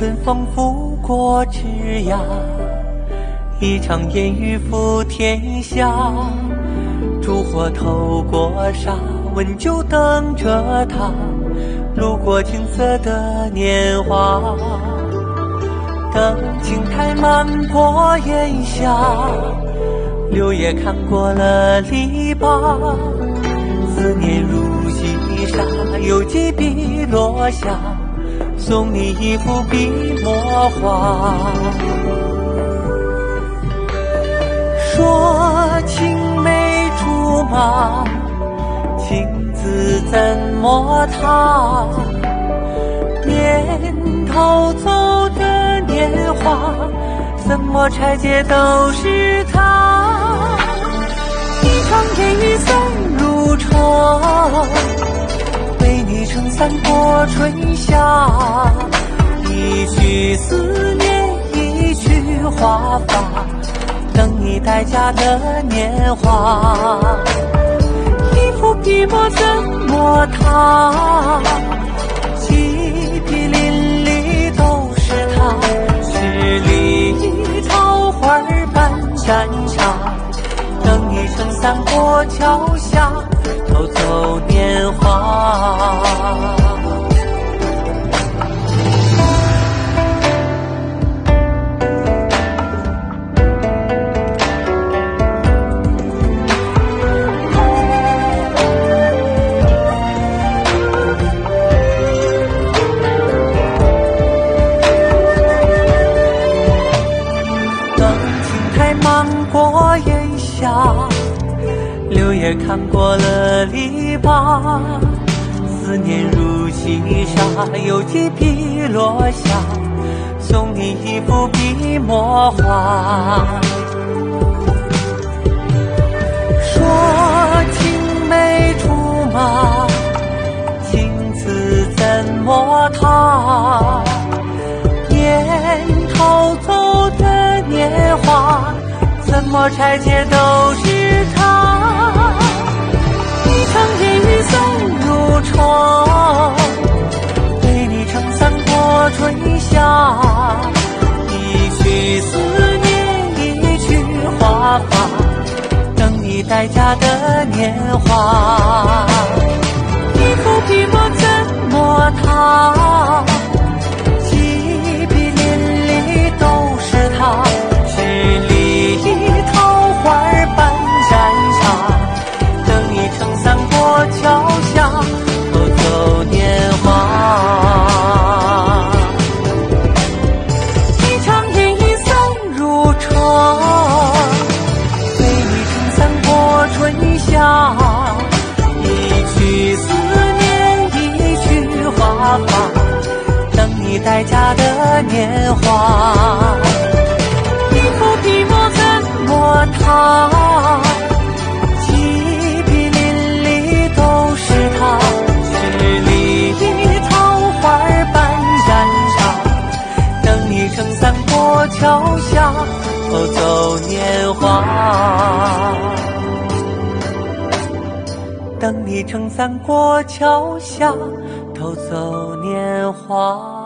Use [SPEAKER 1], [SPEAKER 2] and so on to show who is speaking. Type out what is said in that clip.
[SPEAKER 1] 春风拂过枝桠，一场烟雨覆天下。烛火透过纱，温酒等着他。路过青涩的年华，等青苔漫过檐下，柳叶看过了篱笆。思念如细沙，有几笔落下，送你一幅笔墨画。说青梅竹马，情字怎么他？年头走的年华，怎么拆解都是他。一场烟雨送曲华发，等你待嫁的年华。一幅笔墨怎么他？几笔淋漓都是他。十里桃花般沾茶。等你撑伞过桥下，偷走年华。看过了篱笆。思念如细沙，有几笔落下，送你一幅笔墨画。说青梅竹马，情字怎么踏？年头走的年华，怎么拆解都是他。一场烟雨送如潮，为你撑伞过春夏。一曲思念，一曲花发，等你待嫁的年华。一幅笔墨怎么踏？待嫁的年华。一幅笔墨怎么踏？几笔淋漓都是他。十里桃花般沾茶，等你撑伞过桥下，偷走年华。等你撑伞过桥下，偷走年华。